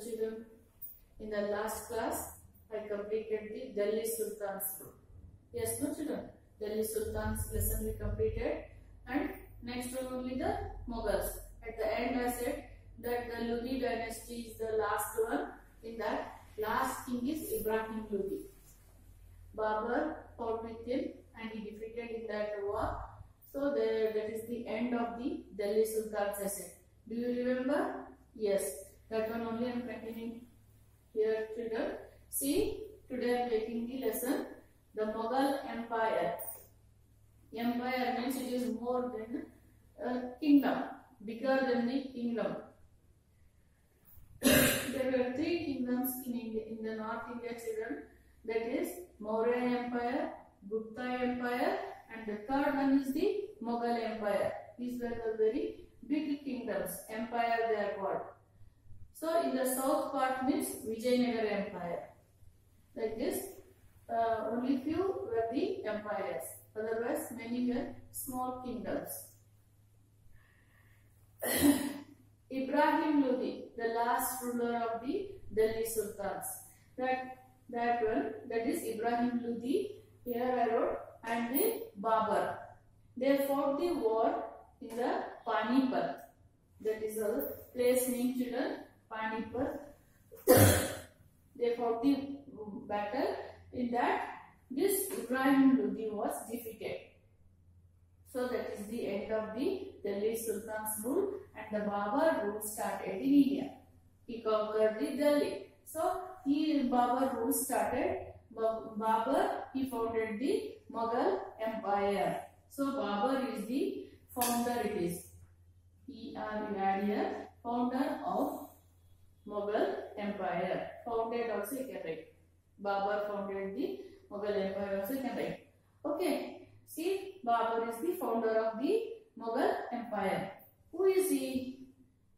children, in the last class, I completed the Delhi Sultan's rule. Yes, no children? Delhi Sultan's lesson we completed and next one only the Mughals. At the end I said that the Lodi dynasty is the last one. In that last king is Ibrahim Lodi. Babur fought with him and he defeated in that war. So the, that is the end of the Delhi Sultan's essay. Do you remember? Yes. That one only I am continuing here children. See, today I am taking the lesson the Mughal Empire. Empire means it is more than a kingdom, bigger than the kingdom. there were three kingdoms in India, in the North India children. That is Maurya Empire, Gupta Empire, and the third one is the Mughal Empire. These were the very big kingdoms, empire they are called. So in the south part means Vijayanagar Empire. Like this, uh, only few were the empires. Otherwise, many were small kingdoms. Ibrahim Lodi, the last ruler of the Delhi Sultans. That that one, that is Ibrahim Lodi. Here I wrote, and the Babur. They fought the war in the Panipat. That is a place named children Panipat. they fought the battle. In that, this Ibrahim Lodi was defeated. So that is the end of the Delhi Sultan's rule and the Babar rule started in India. He conquered the Delhi. So he Babar rule started. Babar he founded the Mughal Empire. So Babar is the founder it is. He uh, are here founder of Mughal Empire. Founded also you can write. Babur founded the Mughal Empire also you can write. Okay. See, Babur is the founder of the Mughal Empire. Who is he?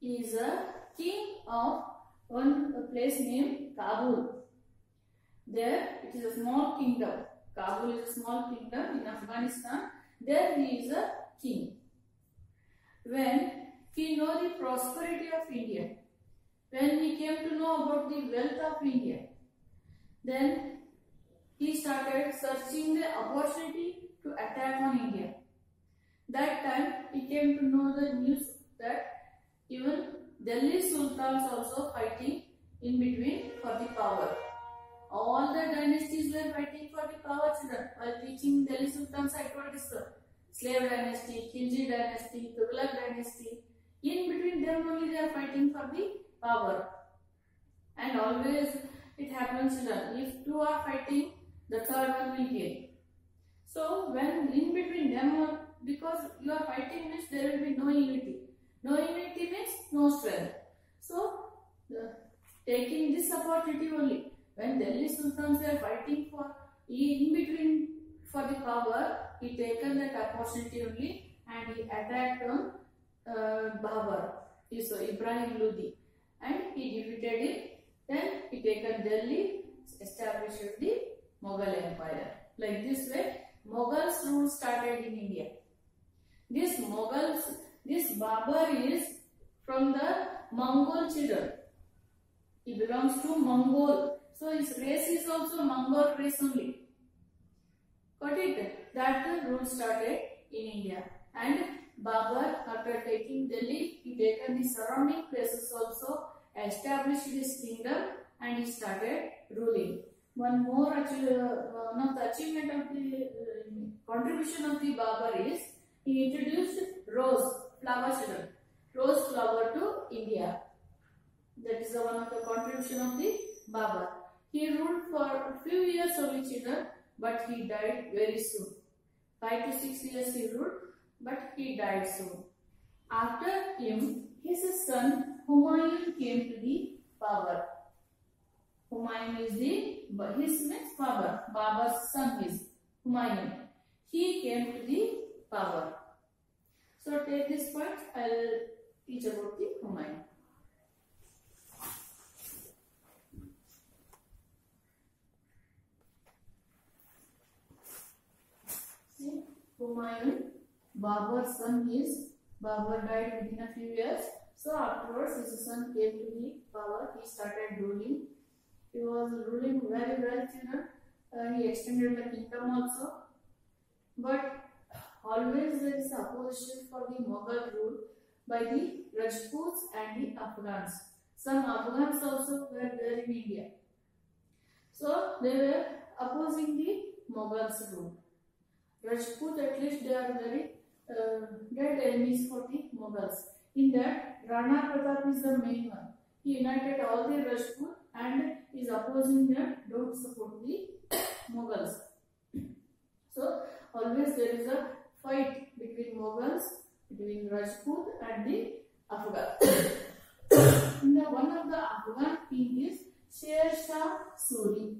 He is a king of one place named Kabul. There, it is a small kingdom. Kabul is a small kingdom in Afghanistan. There he is a king. When he know the prosperity of India, when he came to know about the wealth of India, then he started searching the opportunity to attack on India. That time he came to know the news that even Delhi Sultans also fighting in between for the power. All the dynasties were fighting for the power children while teaching Delhi Sultans I told this slave dynasty, Khilji dynasty, Tughlaq dynasty. In between them only they are fighting for the power. And always it happens children. If two are fighting, the third one will gain. So when in between them, because you are fighting means there will be no unity. No unity means no strength. So taking this opportunity only, when Delhi Sultans were fighting for in between for the power, he taken that opportunity only and he attacked on uh, Babur, so Ibrahim Lodi, and he defeated him. Then he taken Delhi, established the Mughal Empire. Like this way, Mughals rule started in India. This Mughals, this Babur is from the Mongol children. He belongs to Mongol. So his race is also Mongol race only. Got it? That the rule started in India. And Babur, after taking Delhi, he taken the surrounding places also, established his kingdom and he started ruling. One more, uh, one of the achievement of the uh, contribution of the Babur is he introduced rose flower children, rose flower to India. That is one of the contribution of the Babur. He ruled for a few years only children, but he died very soon. Five to six years he ruled, but he died soon. After him, his son Humayun came to the power. Humayun is the, his means Babur, Babur's son is Humayun. He came to the power. So take this point, I will teach about the Humayun. Humayun, Babur's son is, Babur died within a few years. So afterwards his son came to the power. He started ruling. He was ruling very well, children. Uh, he extended the kingdom also. But always there is opposition for the Mughal rule by the Rajputs and the Afghans. Some Afghans also were there in India. So they were opposing the Mughals rule. Rajput at least they are very uh, dead enemies for the Mughals. In that, Rana Pratap is the main one. He united all the Rajput and is opposing them, don't support the Mughals. So, always there is a fight between Mughals, between Rajput and the Afghan. The, one of the Afghan king is Sher Shah Suri.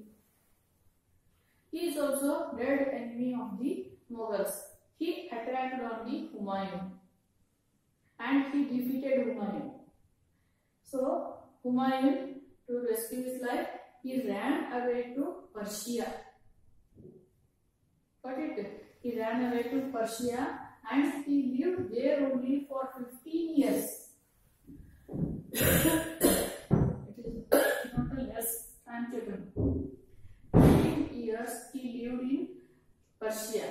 He is also dead enemy of the Mughals. He attacked on the Humayun and he defeated Humayun. So Humayun, to rescue his life, he ran away to Persia. Got it? He ran away to Persia and he lived there only for 15 years. it is not a less time taken. 15 years he lived in Persia.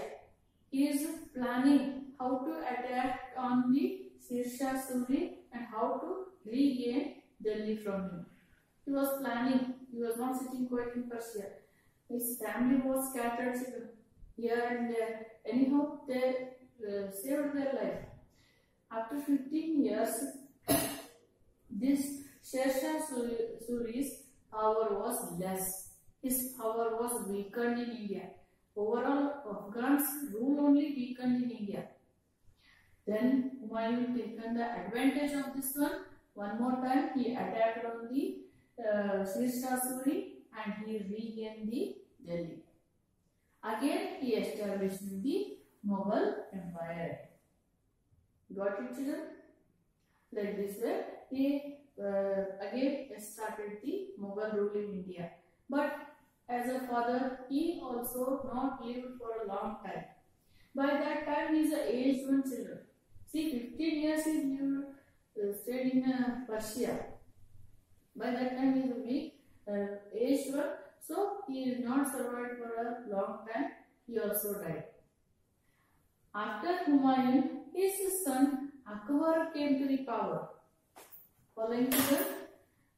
He is planning how to attack on the Sher Shah Suri and how to regain Delhi from him. He was planning, he was not sitting quiet in Persia. His family was scattered here and there. Anyhow, they uh, saved their life. After 15 years, this Sher Shah Suri's power was less. His power was weakened in India. Overall, Afghans rule only weakened in India. Then Humayun taken the advantage of this one. One more time, he attacked on the uh, and he regained the Delhi. Again, he established the Mughal Empire. Got it, children? Like this way, he uh, again started the Mughal rule in India. But as a father, he also not lived for a long time. By that time, he is a aged one children. See, 15 years he lived, uh, stayed in uh, Persia. By that time, he is weak, uh, aged one. So, he is not survive for a long time. He also died. After Humayun, his son Akbar came to the power. Following the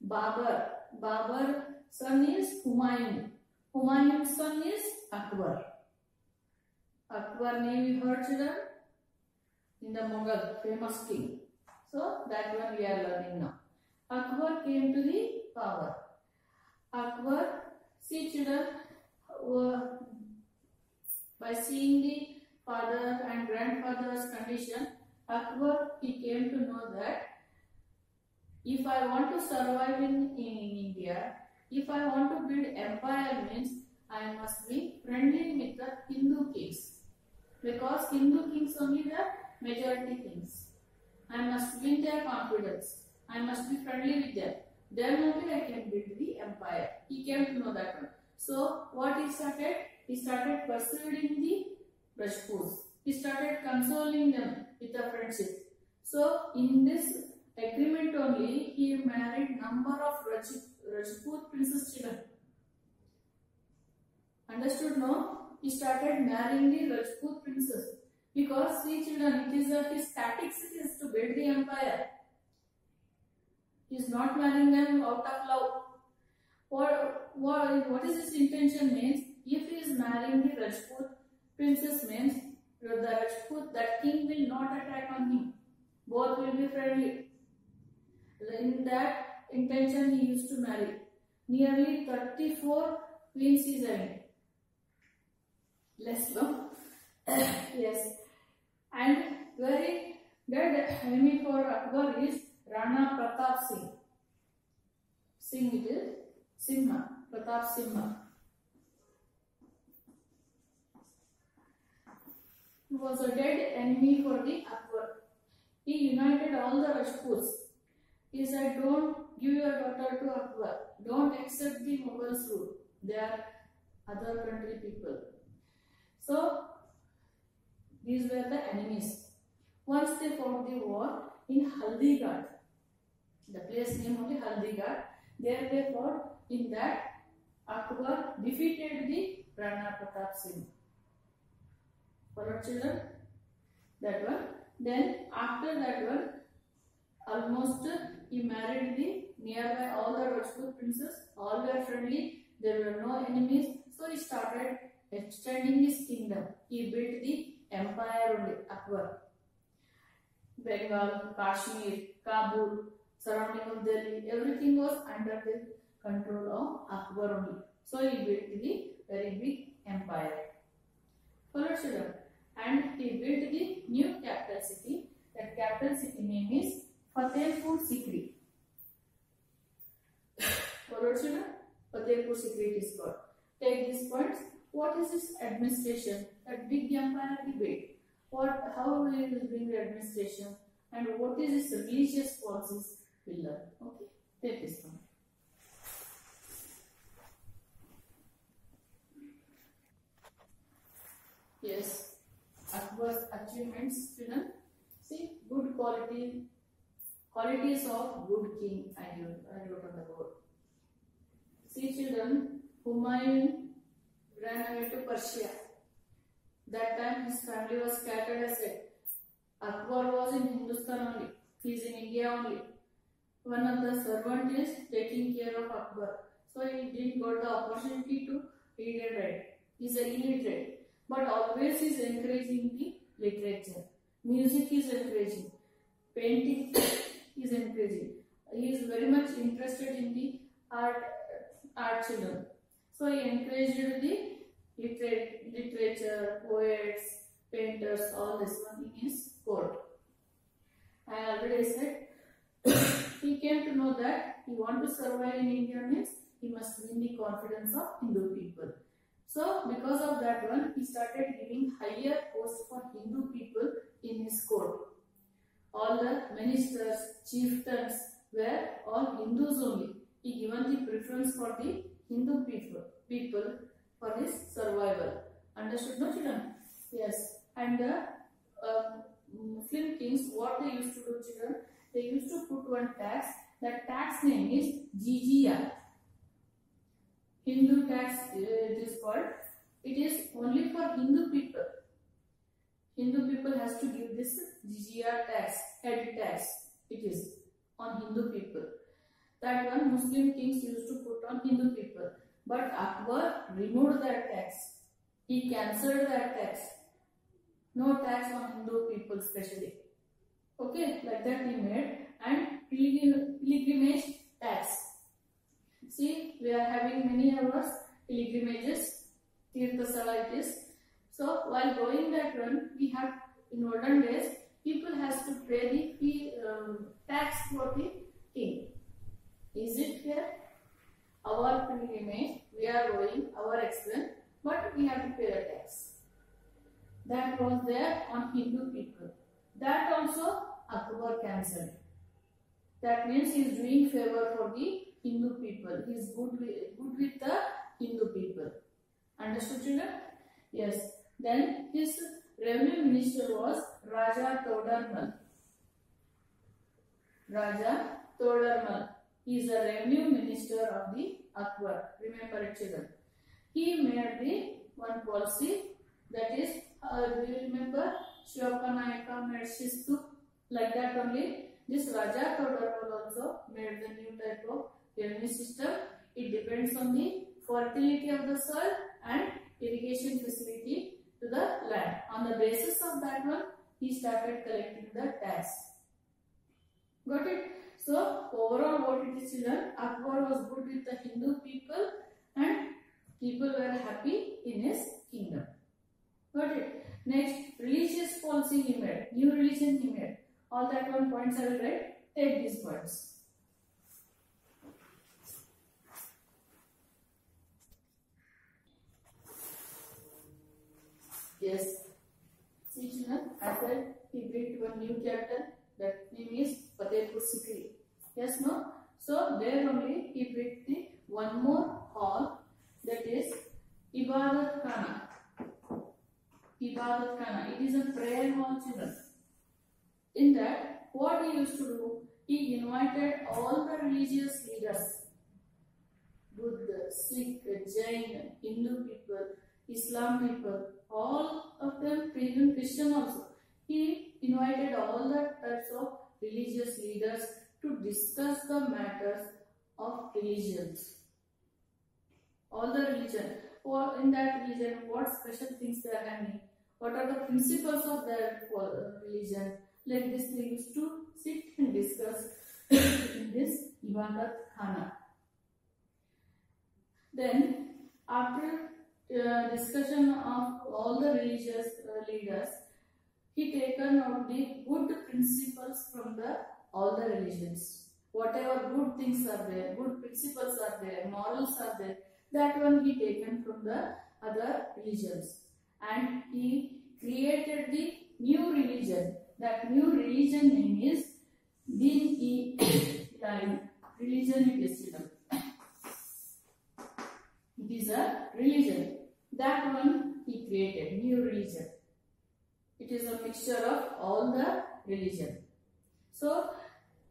Babar. Babur son is Humayun. Humayun's son is Akbar. Akbar name you heard children? In the Mughal famous king. So that one we are learning now. Akbar came to the power. Akbar, see children, by seeing the father and grandfather's condition, Akbar he came to know that if I want to survive in, in India, if I want to build empire means I must be friendly with the Hindu kings. Because Hindu kings only the majority kings. I must win their confidence. I must be friendly with them. Then only I can build the empire. He came to know that one. So what he started? He started persuading the Rajputs. He started consoling them with a friendship. So in this agreement only, he married number of Raj, Rajput princess children. Understood no? He started marrying the Rajput princess. Because see children, it is a, his tactics to build the empire. He is not marrying them out of love. What, what, what is his intention means? If he is marrying the Rajput princess means the Rajput, that king will not attack on him. Both will be friendly. In that intention he used to marry. Nearly 34 queens is having. Less no? yes. And very dead enemy for Akbar is Rana Pratap Singh. Singh it is Simha. Pratap Simha. He was a dead enemy for the Akbar. He united all the Rajputs. He said, don't give your daughter to Akbar. Don't accept the Mughals rule. They are other country people. So, these were the enemies. Once they fought the war in Haldighat. The place name only Haldighat. There they fought. In that, Akbar defeated the Rana Pratap Singh. Follow children? That one. Then after that one, almost he married the nearby all the Rajput princes. All were friendly. There were no enemies. So he started extending his kingdom. He built the empire only, Akbar. Bengal, Kashmir, Kabul, surrounding of Delhi, everything was under the control of Akbar only. So he built the very big empire. Follow children. And he built the new capital city. That capital city name is Fatehpur Sikri. Follow children. Fatehpur Sikri is called. Take these points. What is this administration? That big empire built. What, how he is doing the administration and what is his religious policies we'll learn. Okay, take this one. Yes, Akbar's achievements, children. See, good quality, qualities of good king. I wrote on the board. See, children, Humayun ran away to Persia. That time his family was scattered as said. Akbar was in Hindustan only. He is in India only. One of the servant is taking care of Akbar. So he didn't got the opportunity to read and write. He is illiterate. But always he is encouraging the literature. Music is encouraging. Painting is encouraging. He is very much interested in the art, art children. So he encouraged the literate, literature, poets, painters, all this one in his court. I already said he came to know that he want to survive in India means he must win the confidence of Hindu people. So because of that one, he started giving higher posts for Hindu people in his court. All the ministers, chieftains were all Hindus only. He given the preference for the Hindu people, people for his survival. Understood, no children? Yes. And the uh, Muslim kings, what they used to do, children? They used to put one tax. That tax name is jizya. Hindu tax uh, it is called. It is only for Hindu people. Hindu people has to give this jizya tax, head tax. It is on Hindu people. That one Muslim kings used to put on Hindu people. But Akbar removed that tax. He cancelled that tax. No tax on Hindu people especially. Okay, like that he made and pilgrimage tax. See, we are having many hours pilgrimages, Tirthasala it is. So while going that one, we have in olden days, people has to pay the um, tax for the king. Is it clear? Our pilgrimage, we are going, our expense, but we have to pay the tax. That was there on Hindu people. That also Akbar cancelled. That means he is doing favor for the Hindu people. He is good with, good with the Hindu people. Understood children? Yes. Then his revenue minister was Raja Todarmal. Raja Todarmal. He is the revenue minister of the Akbar. Remember it children. He made the one policy that is, uh, do you remember Shivappa made Shistu? Like that only. This Raja Todarmal also made the new type of revenue system. It depends on the fertility of the soil and irrigation facility to the land. On the basis of that one, he started collecting the tax. Got it? So, overall what it is children, Akbar was good with the Hindu people and people were happy in his kingdom. Got it? Next, religious policy he made, new religion he made. All that one points I will write, take these points. Yes. See children, I said he built one new capital. That name is Fatehpur Sikri. Yes, no? So there only he built the one more hall that is Ibadat Khana. Ibadat Khana. It is a prayer hall children. In that, what he used to do, he invited all the religious leaders, Buddha, Sikh, Jain, Hindu people, Islam people, all of them, even Christian also. He invited all the types of religious leaders to discuss the matters of religions. All the religion, or in that religion, what special things they are having, what are the principles of their uh, religion. Like this, they used to sit and discuss in this Ibadat Khana. Then, after uh, discussion of all the religious uh, leaders, he taken out the good principles from the all the religions. Whatever good things are there, good principles are there, morals are there, that one he taken from the other religions. And he created the new religion. That new religion name is Din-e-Ilahi. Religion it is written. It is a religion. That one he created, new religion. It is a mixture of all the religion. So,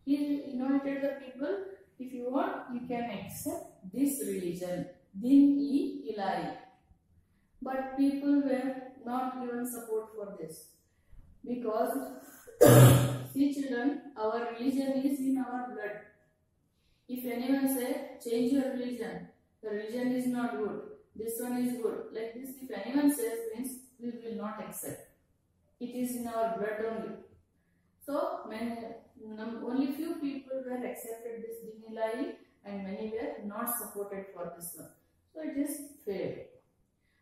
he invited the people, if you want, you can accept this religion, Din-e-Ilahi. But people were not given support for this. Because, see children, our religion is in our blood. If anyone say, change your religion, the religion is not good, this one is good. Like this, if anyone says, means we will not accept. It is in our blood only. So, only few people were accepted this Din-e-Ilahi and many were not supported for this one. So, it is fair.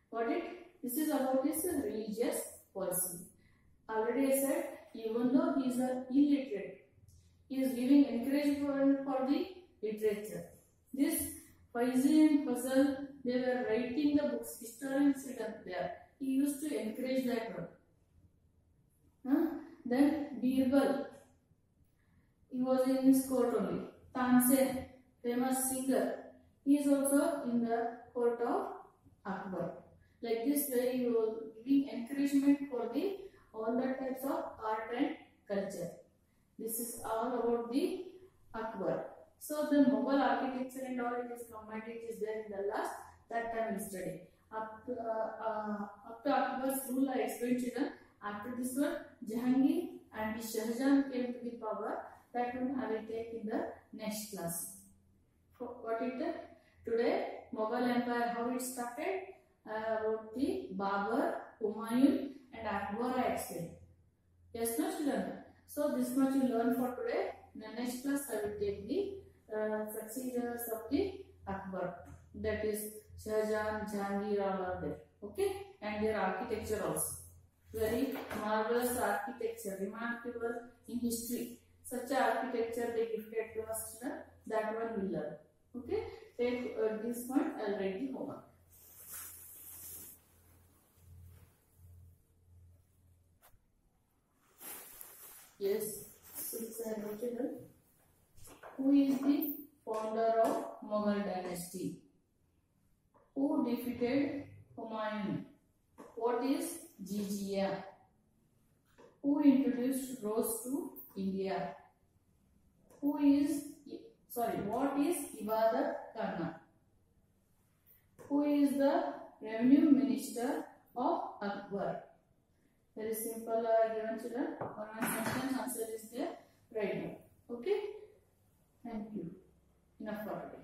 What it? This is about his religious policy. Already I said, even though he is illiterate, he is giving encouragement for the literature. This Faizi and Fazal, they were writing the books, historians written there. He used to encourage that one. Huh? Then Birbal, he was in his court only. Tansen, famous singer, he is also in the court of Akbar. Like this way, he was giving encouragement for the all the types of art and culture. This is all about the Akbar. So the Mughal architecture and all it is combined, is there in the last that time we study. Up to, uh, uh, up to Akbar's rule I explained to them. After this one, Jahangir and Shahjahan came to the power. That one I will take in the next class. What it? Today, Mughal Empire, how it started? Uh, about the Babur, Humayun and Akbar I explained. Yes, no children? So this much you learn for today. In the next class I will take the uh, successors of the Akbar. That is Shahjahan, Jahangir all are there. Okay? And their architecture also. Very marvelous architecture, remarkable in history. Such architecture they gifted to us children. That one we learn. Okay? Take uh, this point, I'll write the homework. Yes, six I have written. Who is the founder of Mughal dynasty? Who defeated Humayun? What is Jizya? Who introduced rose to India? Who is, sorry, what is Ibadat Khana? Who is the revenue minister of Akbar? Very simple uh, given children. One question answer is there right now. Okay? Thank you. Enough for today.